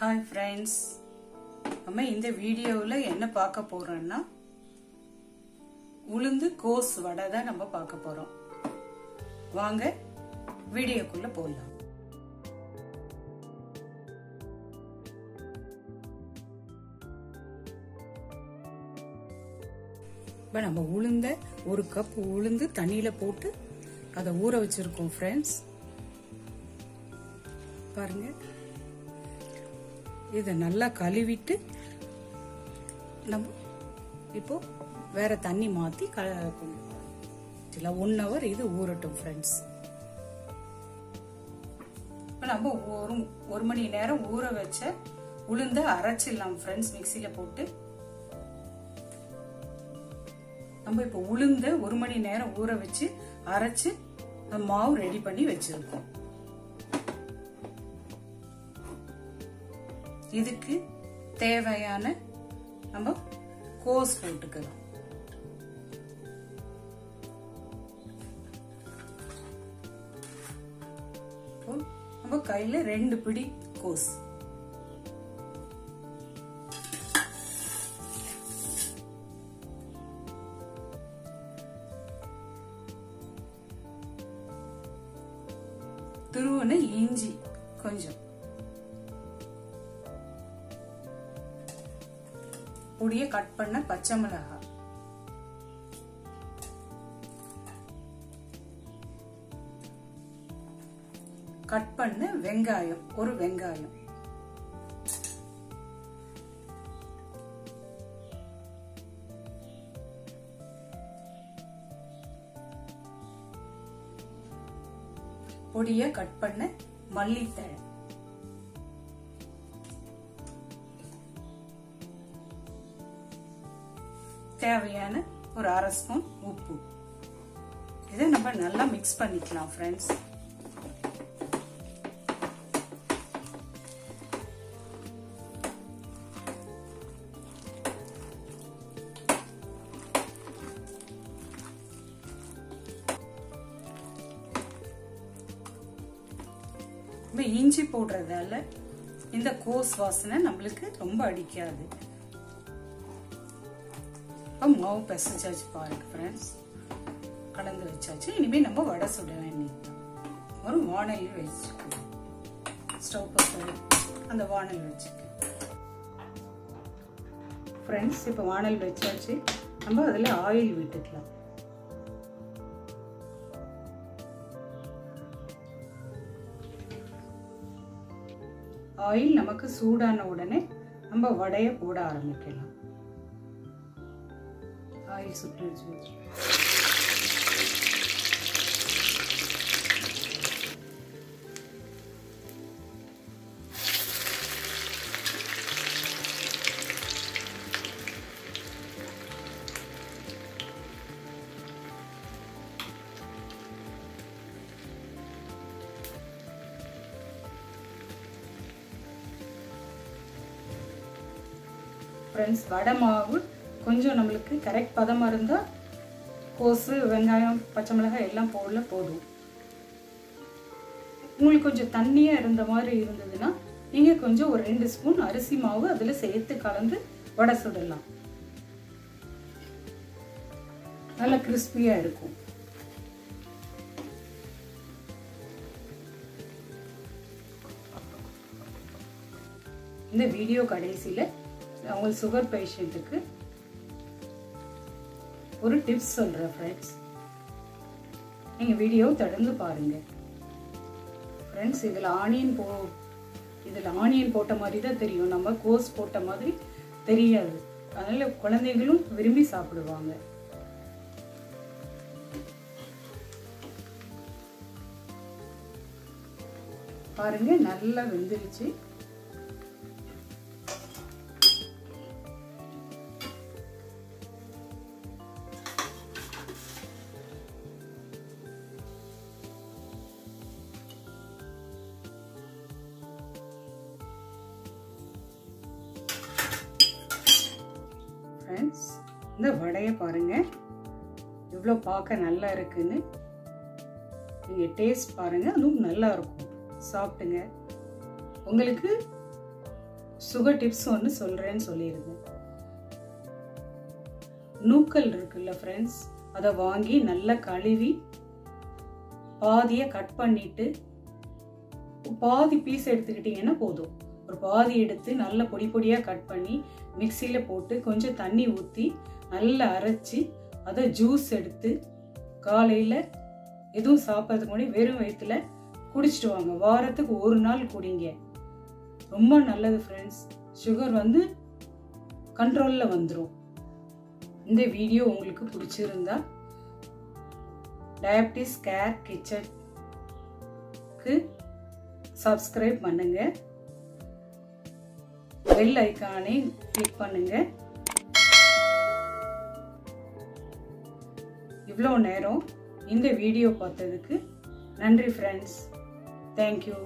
Hi friends நம்ம இந்த வீடியோவில் என்ன பார்க்க போறோம்னா உளுந்து கோஸ் வடை தான் நம்ம பார்க்க போறோம். வாங்க வீடியோக்குள்ள போடலாம் இப்போ நம்ம உளுந்த ஒரு கப் உளுந்து தண்ணியில் போட்டு அதை ஊற வச்சிருக்கோம் ஃப்ரெண்ட்ஸ் பாருங்க. இதை நல்லா கழுவிட்டு நம்ம இப்போ வேற தண்ணி மாத்தி ஒன் ஹவர் இது ஊறட்டும் ஃப்ரெண்ட்ஸ் நம்ம ஒரு ஒரு மணி நேரம் ஊற வச்ச உளுந்த அரைச்சிடலாம் ஃப்ரெண்ட்ஸ் மிக்சியில போட்டு. நம்ம இப்போ உளுந்த ஒரு மணி நேரம் ஊற வச்சு அரைச்சு மாவு ரெடி பண்ணி வச்சிருக்கோம். இதுக்கு தேவையான நம்ம கோஸ் போட்டுக்கலாம் நம்ம கையில ரெண்டு பிடி கோஸ் துருவன இஞ்சி கொஞ்சம். பொடிய கட் பண்ண பச்சை மிளகாய் கட் பண்ண வெங்காயம் ஒரு வெங்காயம். பொடிய கட் பண்ண மல்லித்தழை. தேவையான ஒரு அரை ஸ்பூன் உப்பு. இதை நம்ம நல்லா மிக்ஸ் பண்ணிக்கலாம் ஃப்ரெண்ட்ஸ் இஞ்சி போடுறதால இந்த கோஸ் வாசனை நம்மளுக்கு ரொம்ப அடிக்காது. மாவு பிசைச்சாச்சு பாருங்க ஃப்ரெண்ட்ஸ் கலந்து வச்சாச்சு. இனிமேல் நம்ம வடை சுட வேண்டியது ஒரு வானல் வச்சுக்கணும் ஸ்டவ் பக்கம் அந்த வானல் வச்சுக்க ஃப்ரெண்ட்ஸ் இப்போ வானல் வச்சாச்சு. நம்ம அதில் ஆயில் விட்டுக்கலாம். ஆயில் நமக்கு சூடான உடனே நம்ம வடையை போட ஆரம்பிக்கலாம். ஆயில் சுட்டு வச்சு ஃப்ரெண்ட்ஸ் வடை மாவு கொஞ்சம் நம்மளுக்கு கரெக்ட் பதமாக இருந்தால் கோஸு வெங்காயம் பச்சை மிளகாய் எல்லாம் போடல போதும். உங்களுக்கு கொஞ்சம் தண்ணியாக இருந்த மாதிரி இருந்ததுன்னா நீங்கள் கொஞ்சம் ஒரு ரெண்டு ஸ்பூன் அரிசி மாவு அதில் சேர்த்து கலந்து வடை சுடலாம். நல்லா கிறிஸ்பியாக இருக்கும். இந்த வீடியோ கடைசியில் அவங்க சுகர் பேஷண்ட்டுக்கு ஒரு டிப்ஸ் சொல்கிறேன் ஃப்ரெண்ட்ஸ் நீங்கள் வீடியோ தொடர்ந்து பாருங்கள் ஃப்ரெண்ட்ஸ் இதில் ஆனியன் போ இதில் ஆனியன் போட்ட மாதிரி தான் தெரியும். நம்ம கோஸ் போட்ட மாதிரி தெரியாது. அதனால் குழந்தைகளும் விரும்பி சாப்பிடுவாங்க. பாருங்கள் நல்லா வெந்துருச்சு. இந்த வடையை பாருங்க. எவ்வளோ பார்க்க நல்லா இருக்குன்னு. நீங்கள் டேஸ்ட் பாருங்கள் அதுவும் நல்லா இருக்கும். சாப்பிட்டுங்க உங்களுக்கு சுகர் டிப்ஸ் ஒன்று சொல்கிறேன்னு சொல்லியிருந்தேன் நூக்கல் இருக்குல்ல ஃப்ரெண்ட்ஸ் அதை வாங்கி நல்லா கழுவி பாதியை கட் பண்ணிட்டு பாதி பீஸ் எடுத்துக்கிட்டிங்கன்னா போதும். ஒரு பாதி எடுத்து நல்ல பொடி பொடியாக கட் பண்ணி மிக்சியில் போட்டு கொஞ்சம் தண்ணி ஊற்றி நல்லா அரைச்சி அதை ஜூஸ் எடுத்து காலையில் எதுவும் சாப்பிட்றதுக்கு முன்னாடி வெறும் வயிற்றுல குடிச்சிட்டு வாங்க. வாரத்துக்கு ஒரு நாள் குடிங்க. ரொம்ப நல்லது ஃப்ரெண்ட்ஸ் சுகர் வந்து கண்ட்ரோலில் வந்துடும் இந்த வீடியோ உங்களுக்கு பிடிச்சிருந்தா டயபிட்டிஸ் கேர் கிச்சனுக்கு சப்ஸ்கிரைப் பண்ணுங்கள் பெல் ஐக்கானை கிளிக் பண்ணுங்க. இவ்வளோ நேரம் இந்த வீடியோ பார்த்ததுக்கு நன்றி ஃப்ரெண்ட்ஸ் தேங்க்யூ